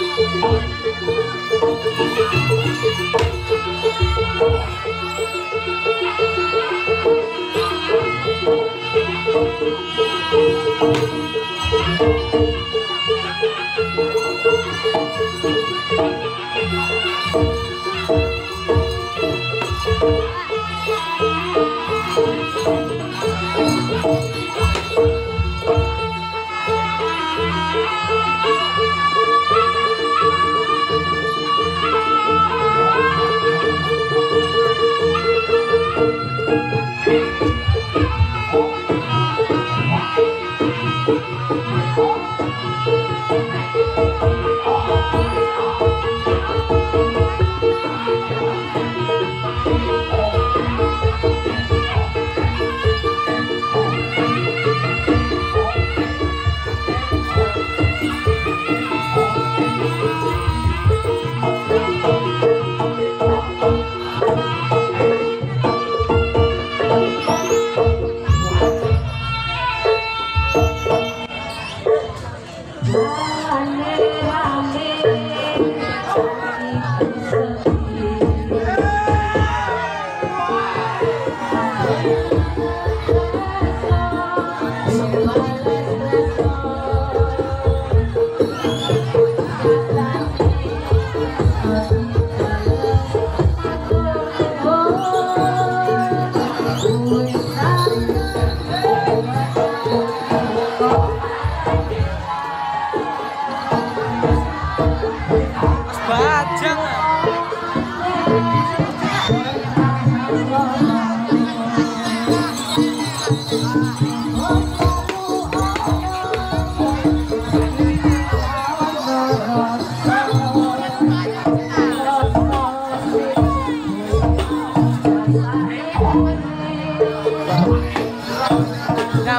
Música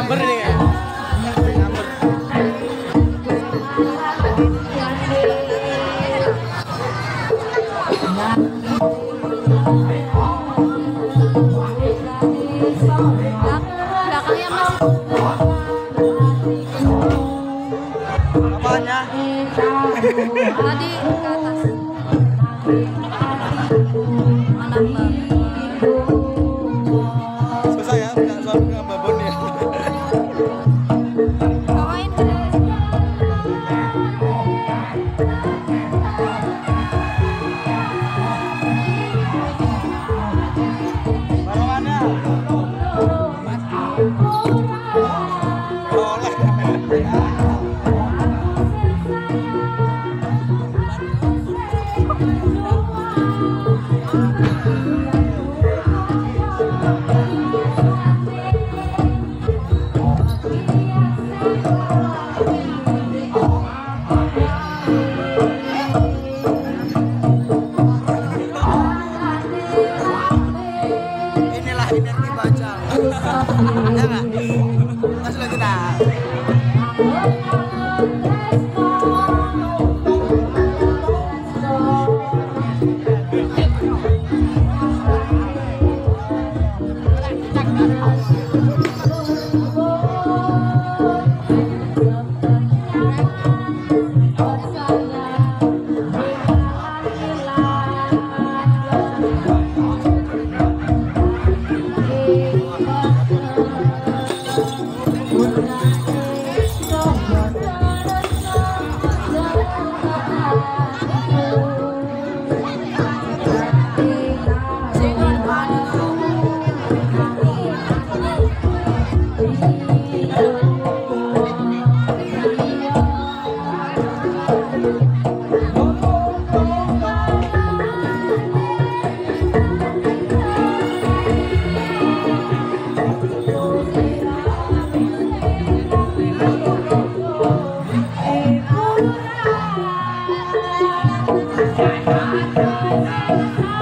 number nih ya. ya. Tadi ke atas.